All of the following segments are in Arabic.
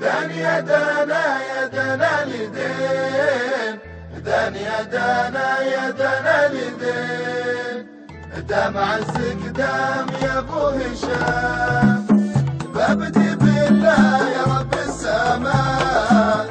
دان يدانا يدانا لدين. دان يدانا يدانا لدين. دام عزك يا أبو هشام. ببدي بالله يا رب السماء.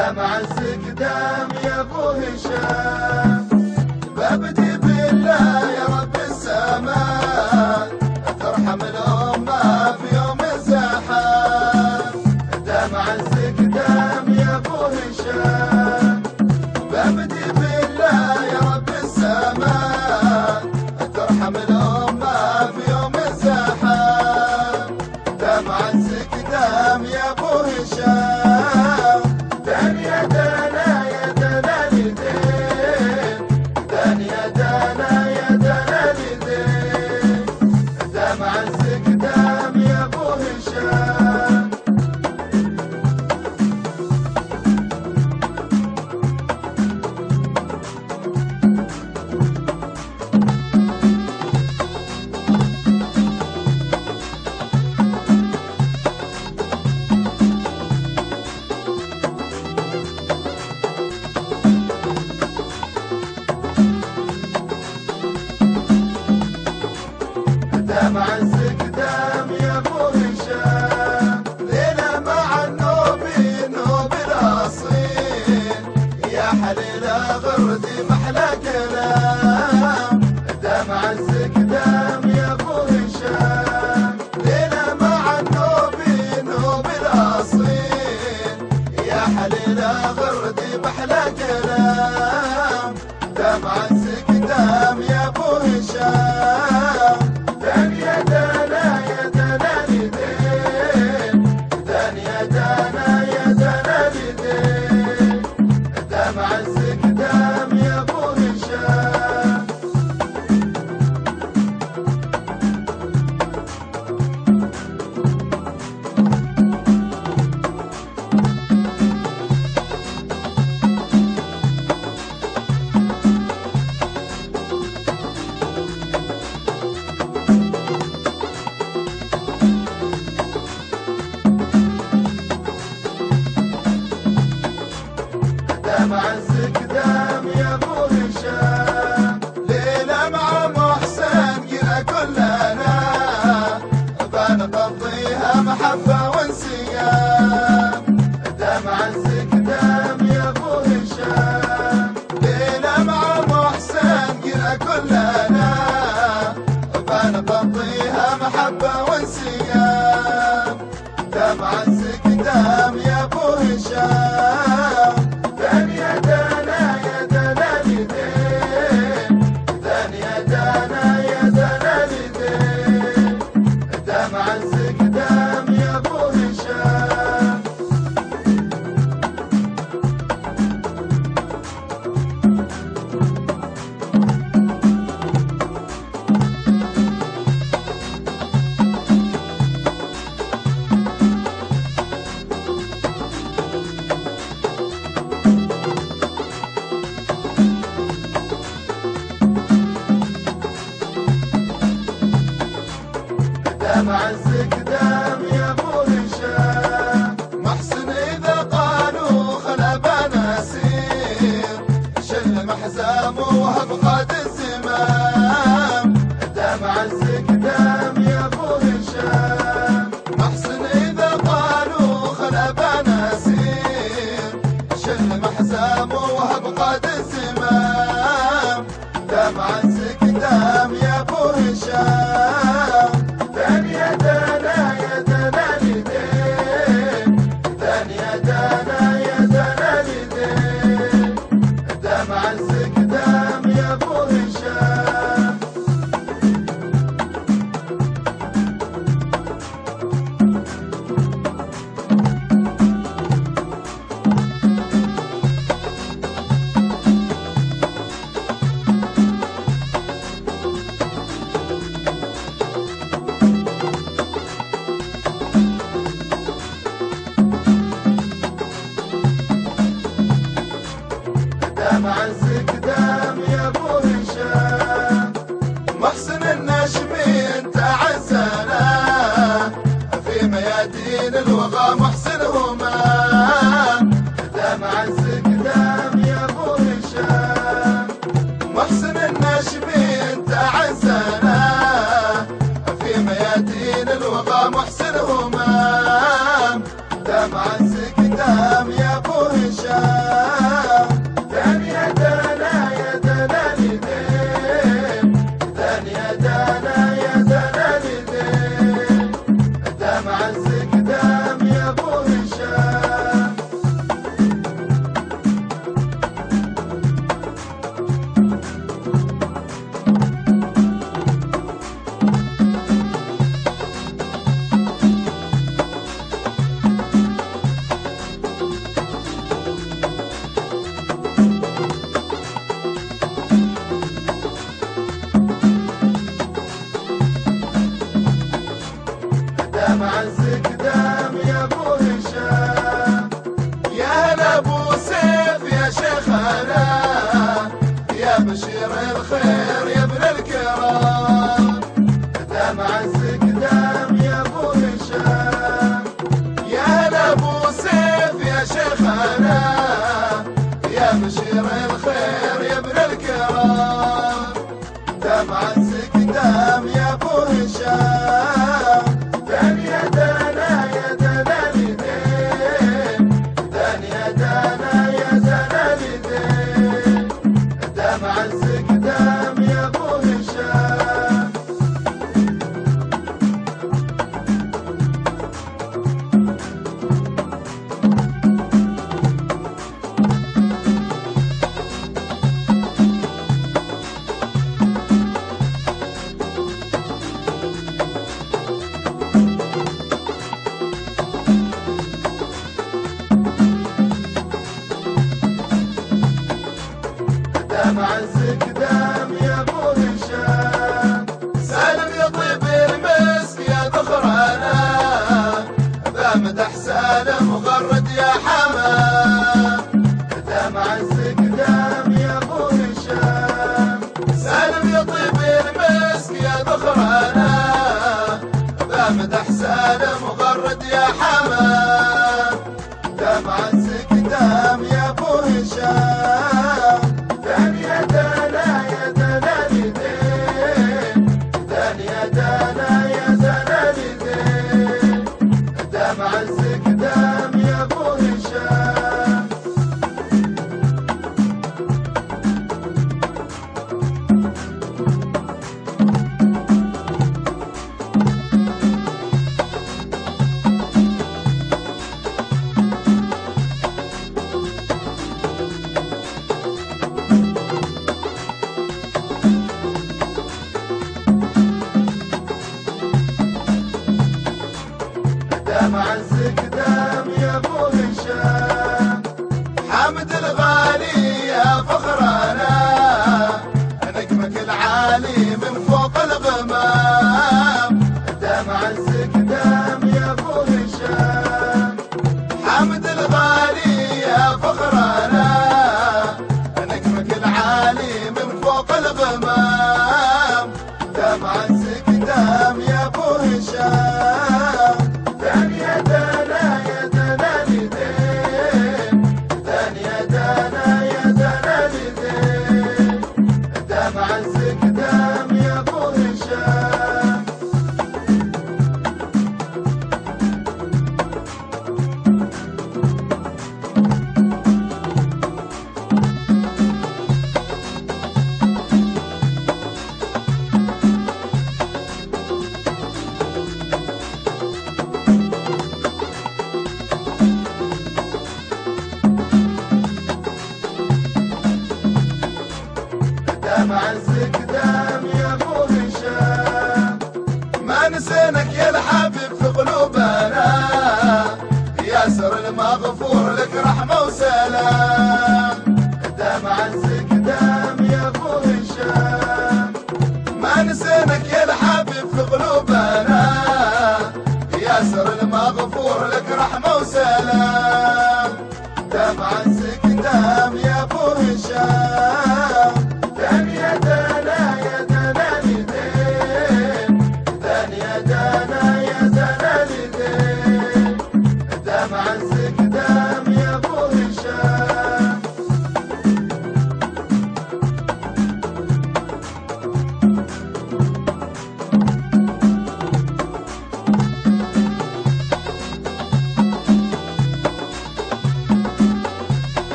دام عزك دام يا أبو هشام.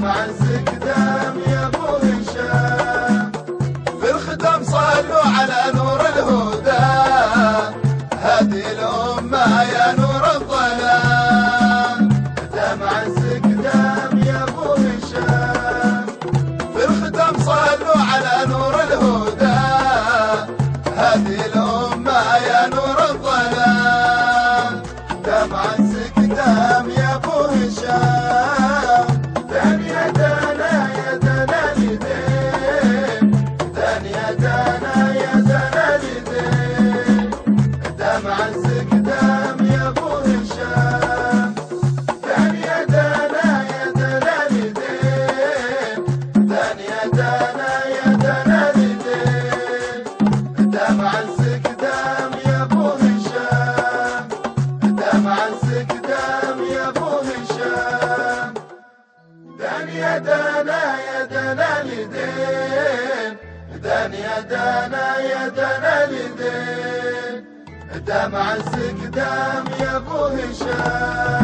دمع دام عزك دام يا أبو هشام.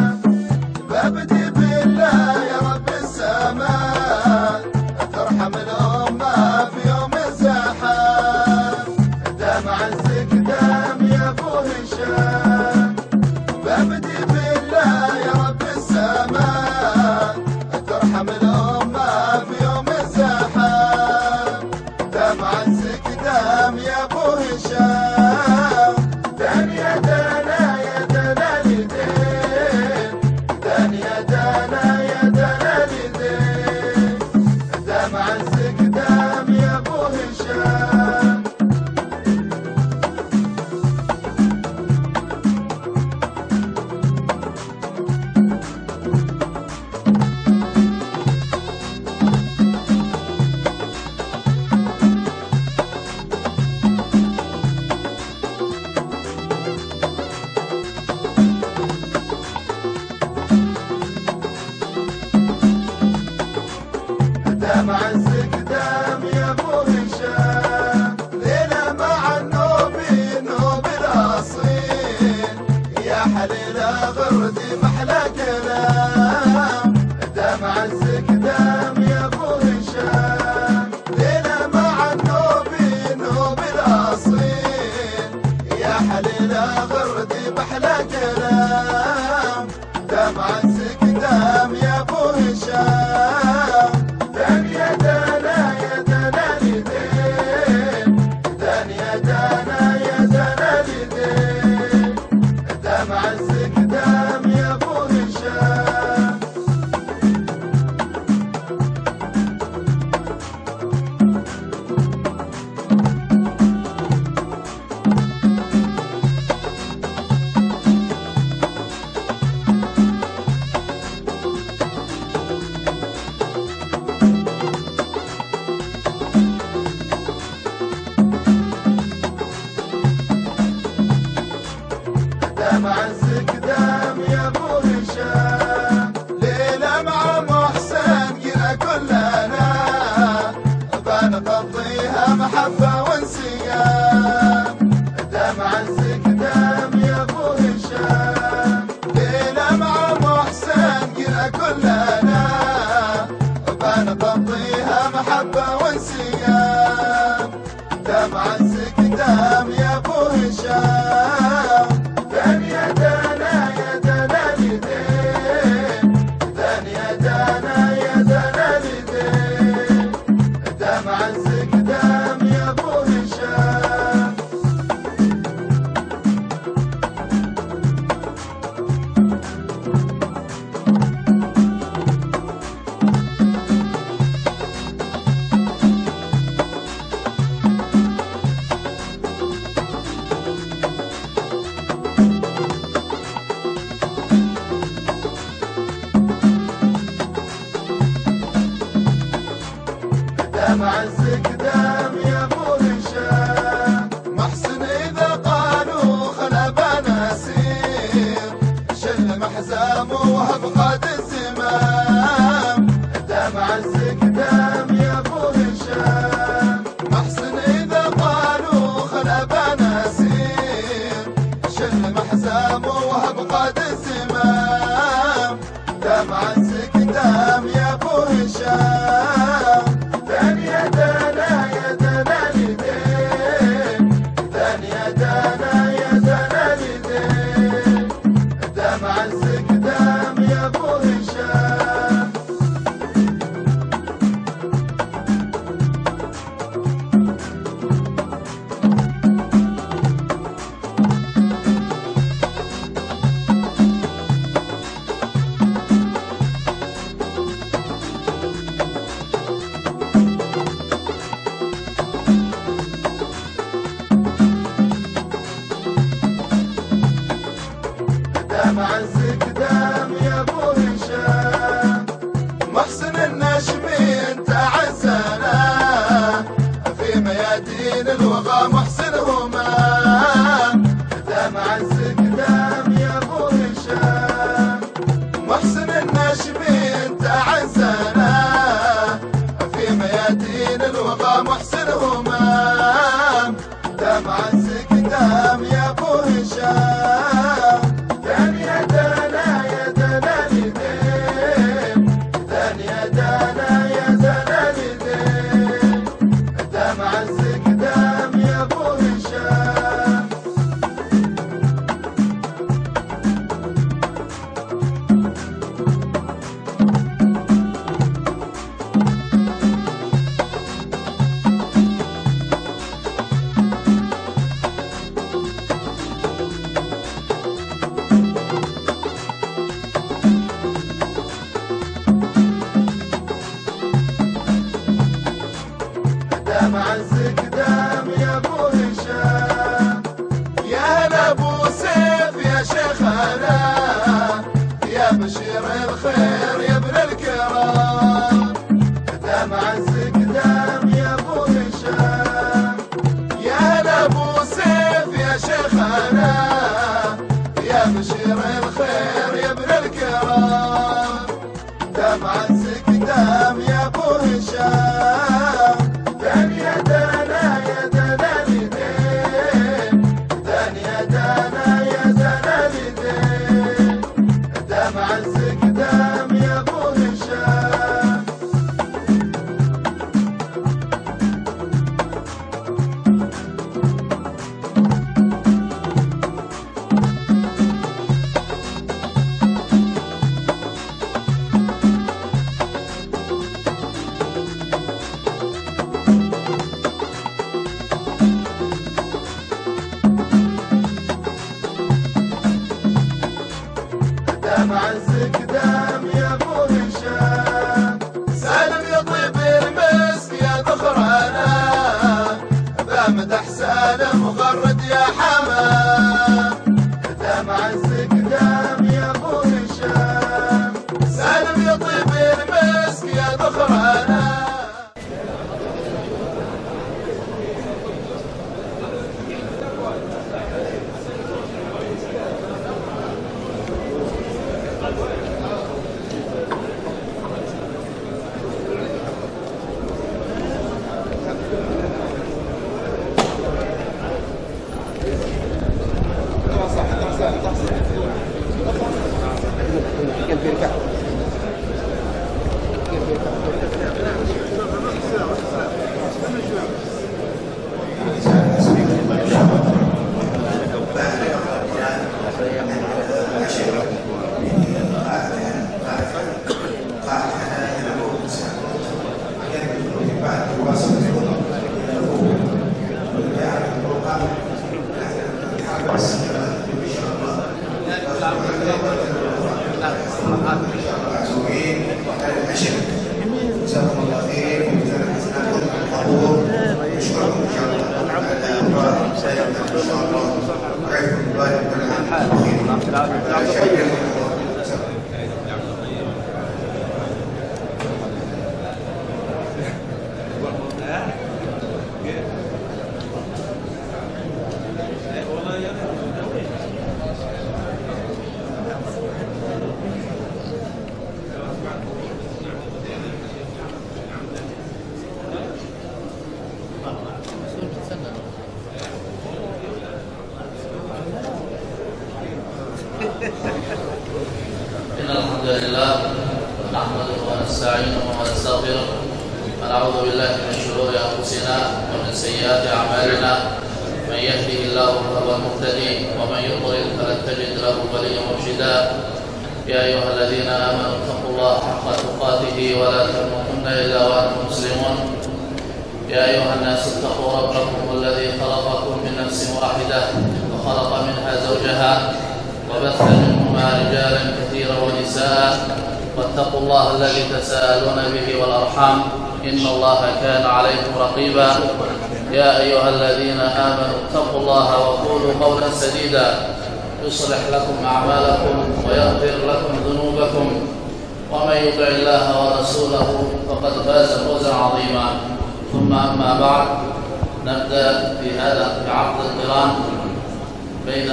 تساءلون به والأرحام إن الله كان عليكم رقيبا. يا أيها الذين آمنوا اتقوا الله وقولوا قولا سديدا. يصلح لكم أعمالكم ويغفر لكم ذنوبكم. ومن يطع الله ورسوله فقد فاز فوزا عظيما. ثم أما بعد نبدأ في هذا في عقد القران بين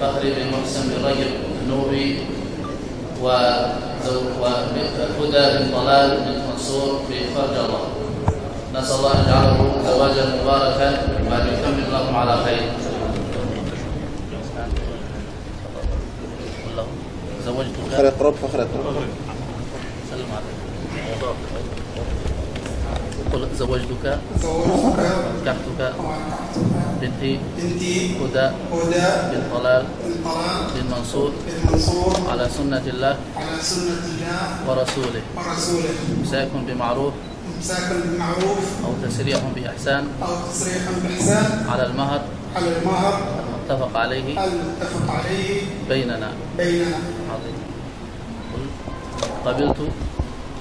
فخر بن محسن بن رجب النوبي و والهدى بن ضلال بن منصور في فرج الله. نسأل الله أن يجعله زواجا مباركا وأن يكمل لكم على خير. زوجتك فخر اقرب فخر اقرب سلم عليك قل زوجتك زوجتك بنتي بنتي هدى هدى بالطلال بالطلال بالمنصور بالمنصور على سنة الله. سنة الله ورسوله. ورسوله. إمساك بمعروف. إمساك بالمعروف أو تسريح بإحسان. أو تصريح بإحسان. على المهر. على المهر. المتفق عليه. المتفق عليه. بيننا. بيننا. عظيم. قل. قبلت.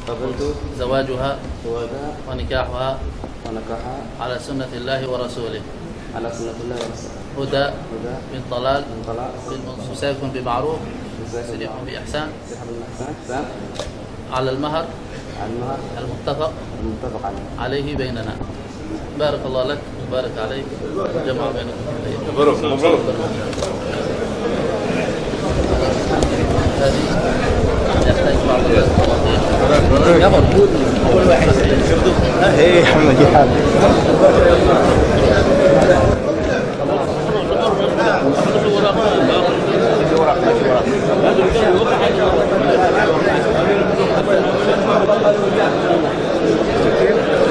قبلت. زواجها. زواجها. ونكاحها. ونكحها على سنة الله ورسوله. على سنة الله ورسوله. هدى. هدى. بن طلال. بن طلال. بن منصور بمعروف. سليق بإحسان على المهر. المهر. المتفق. المتفق عليه. عليه بيننا. بارك الله لك وبارك عليك. جمع بينكم. مبروك مبروك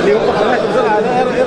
اللي هو حماس بسرعة لا ارمي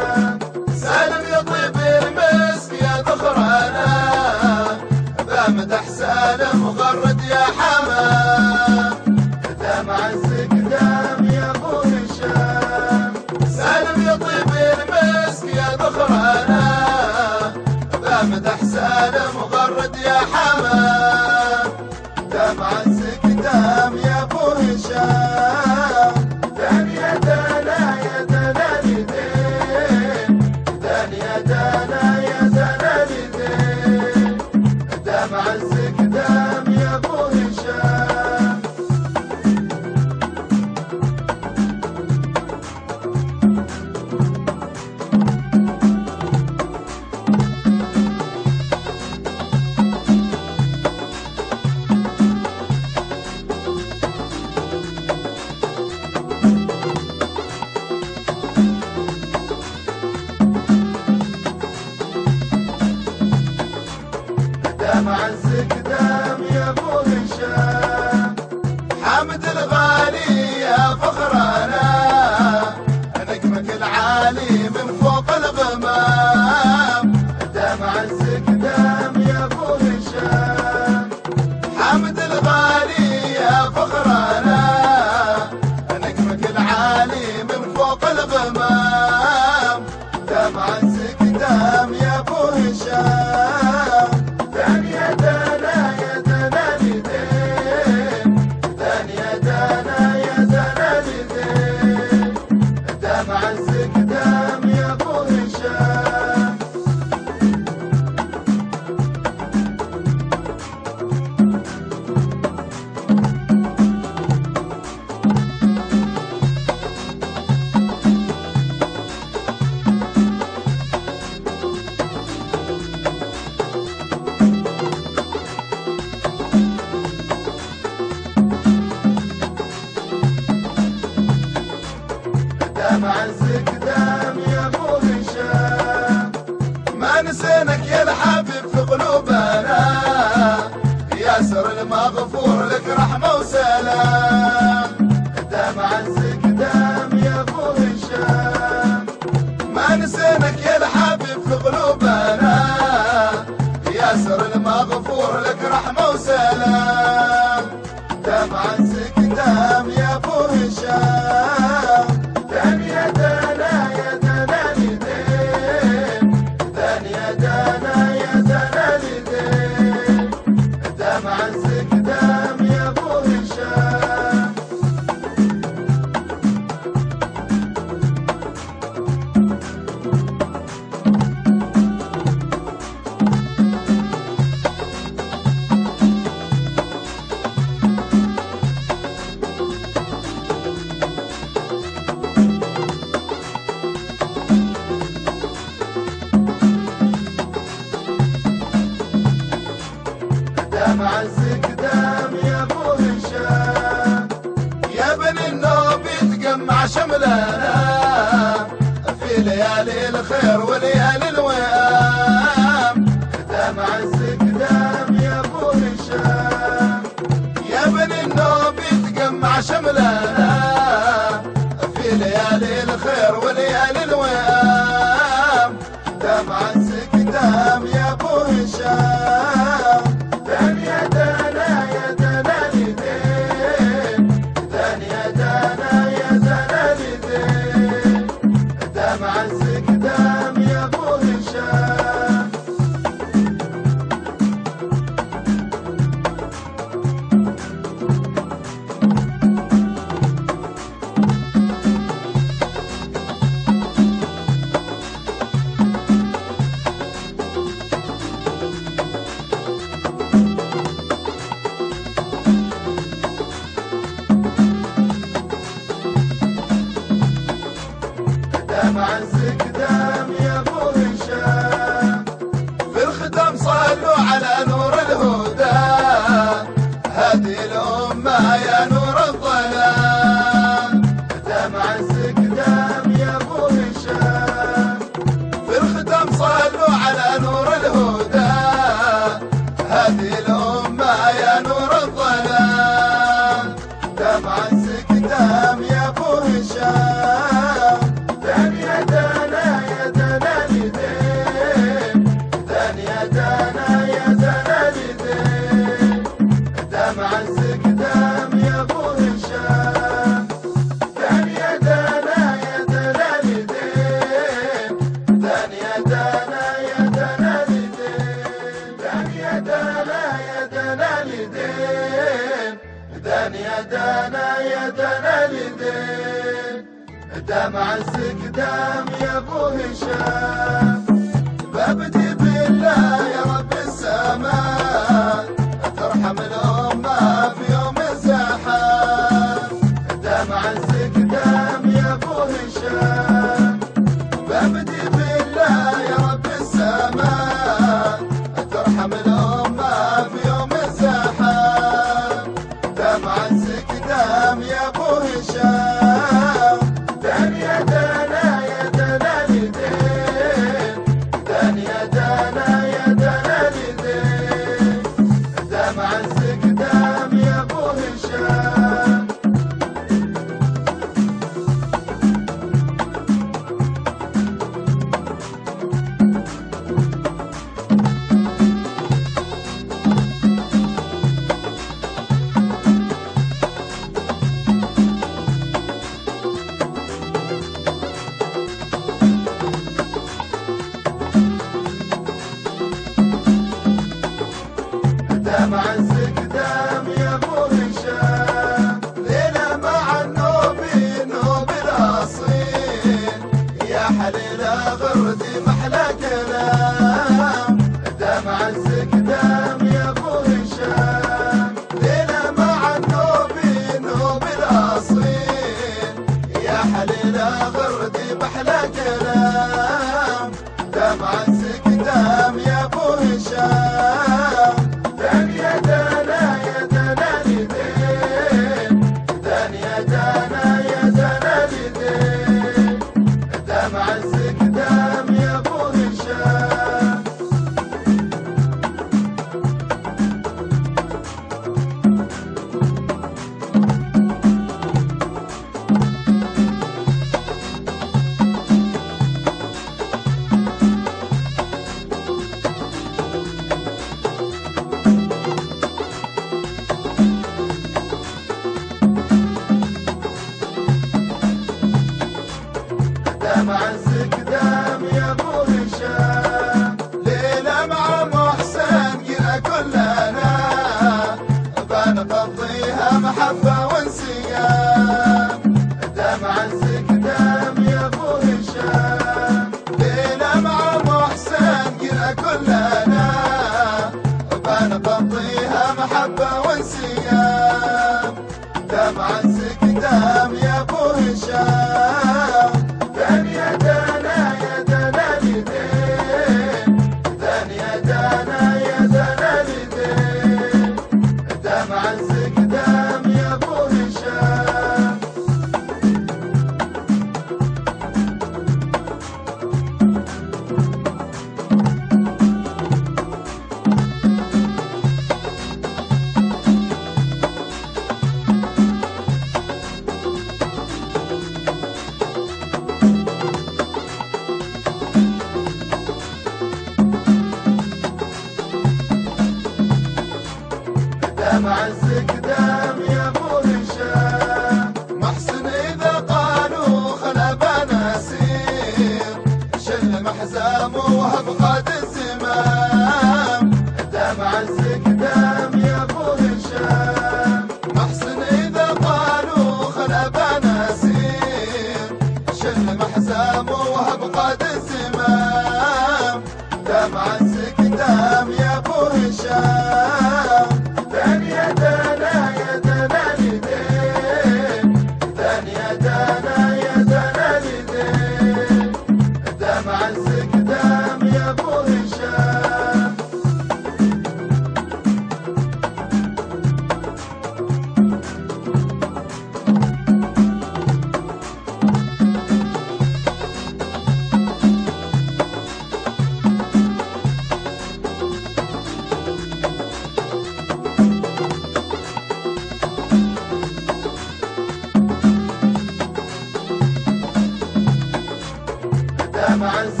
man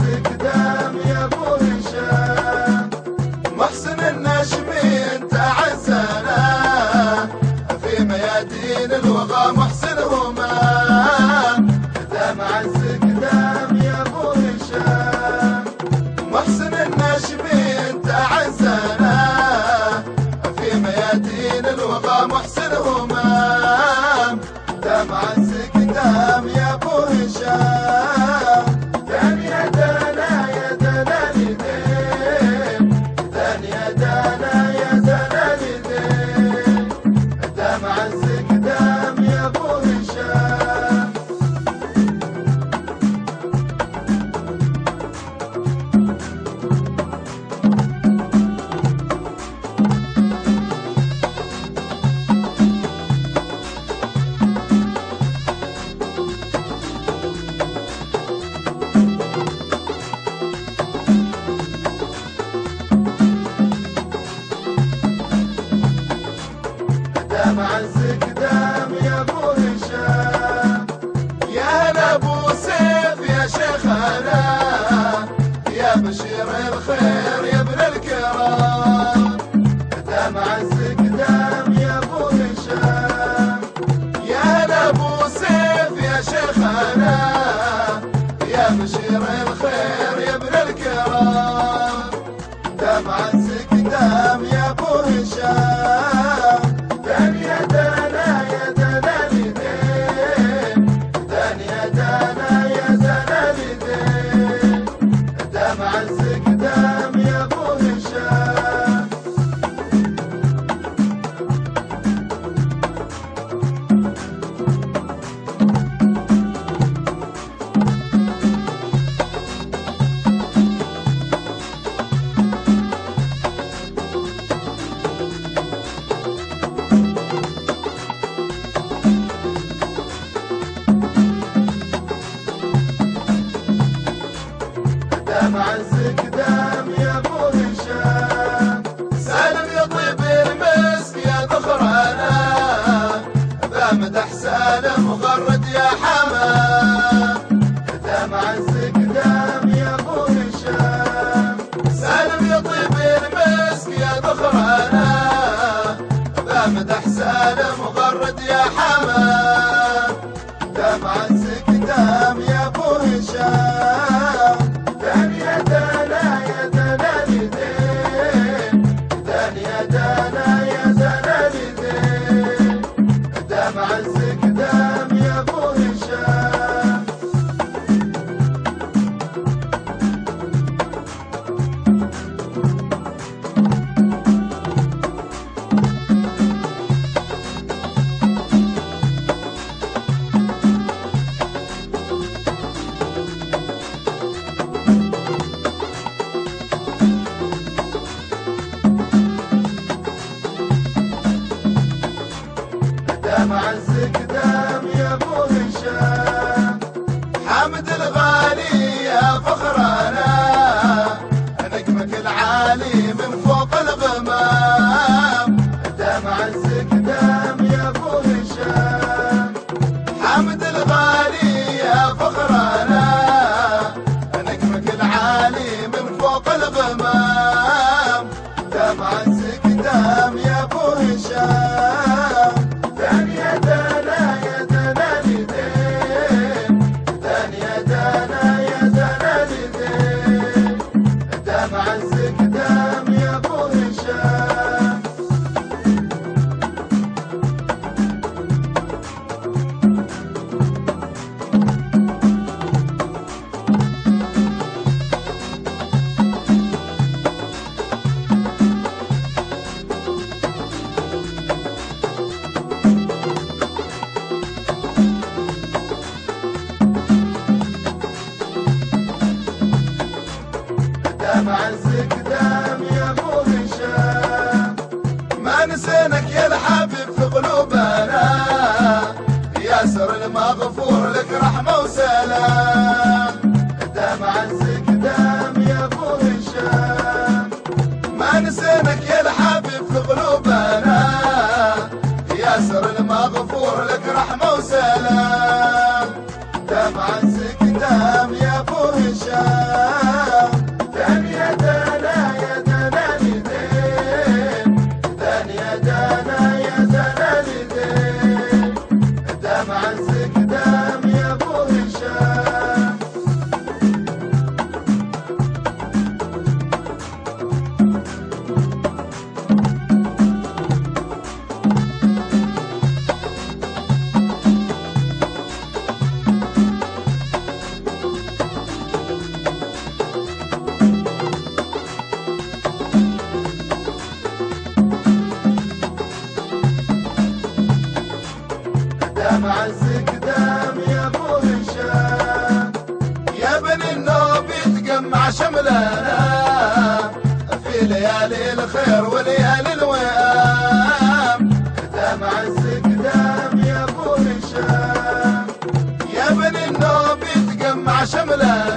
يتجمع شملنا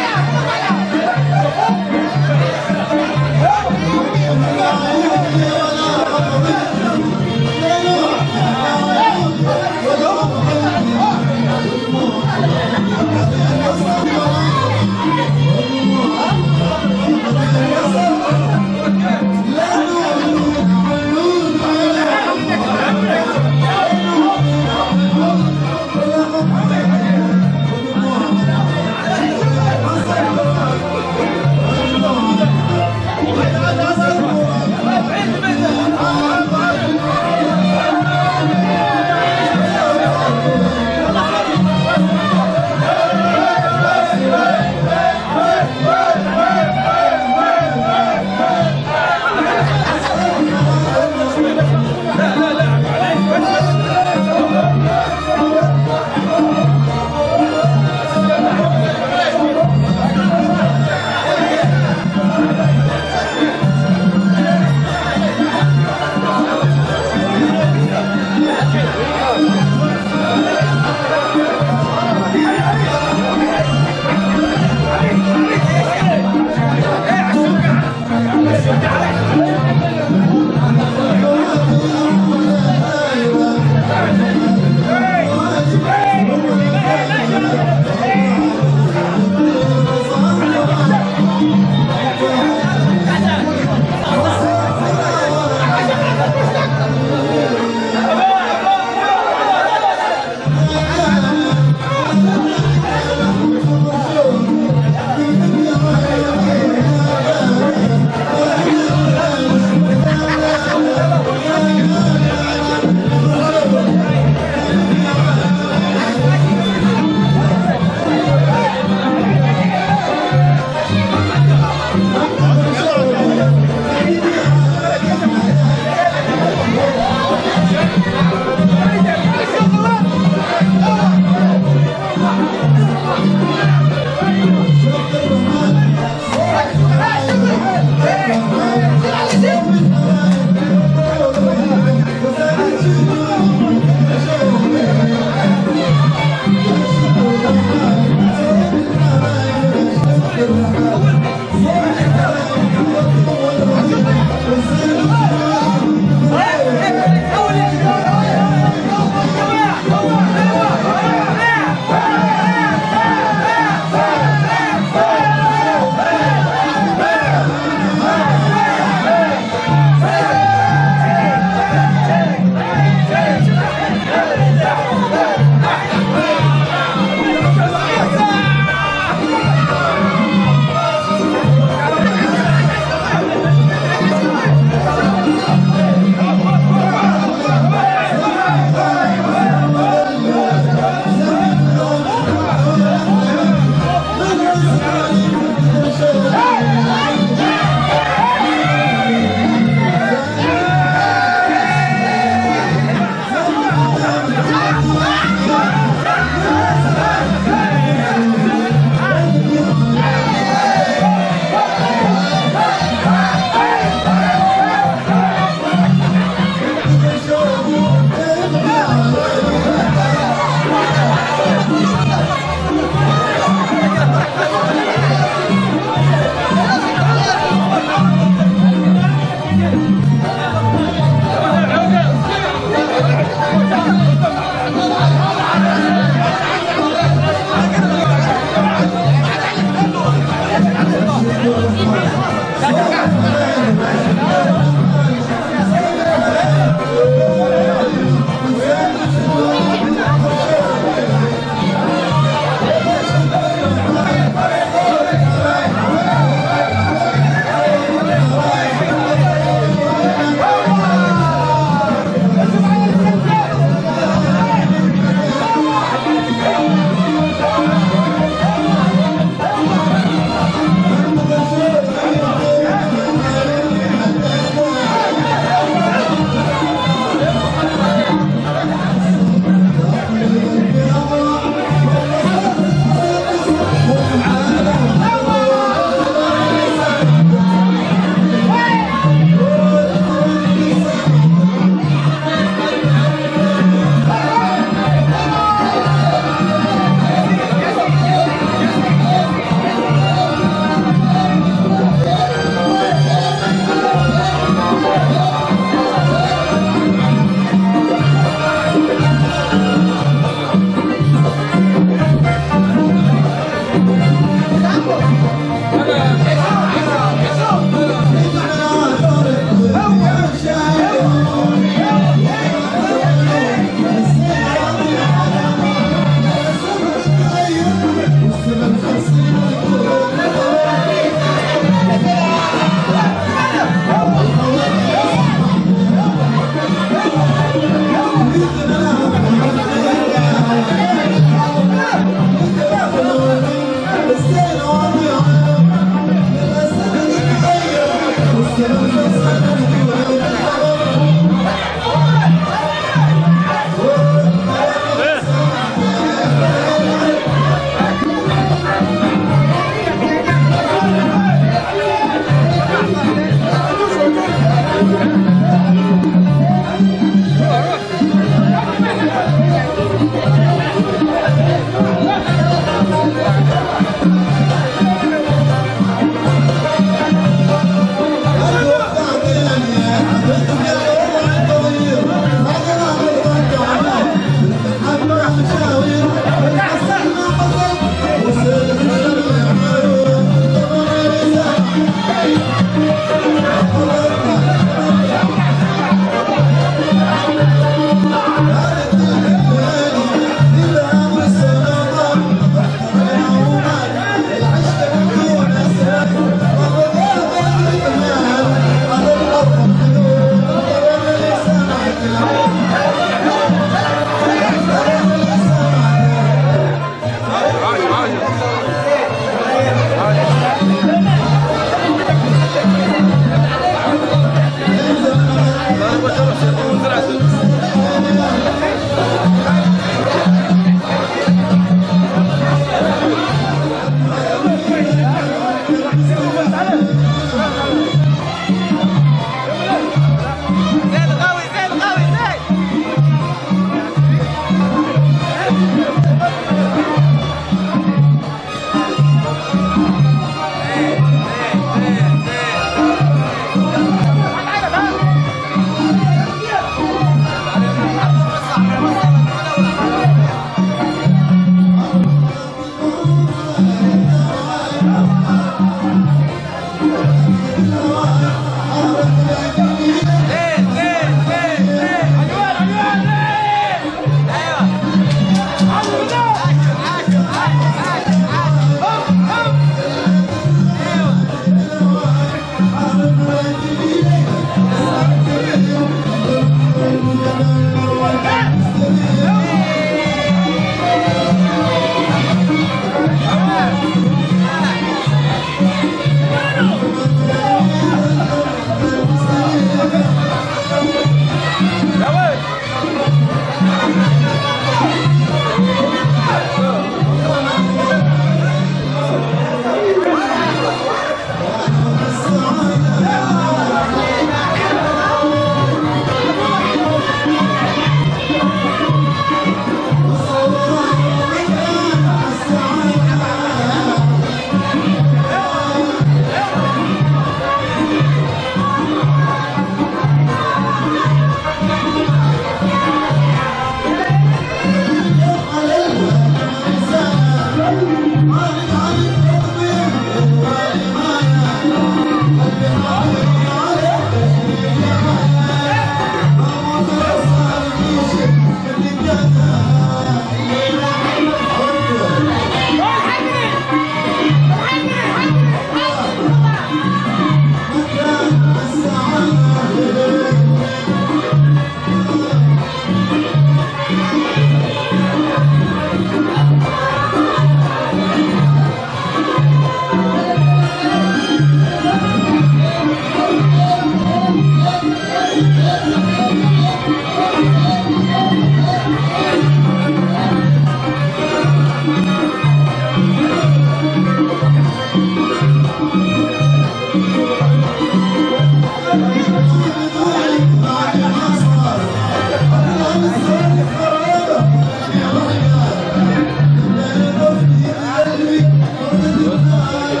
Lord.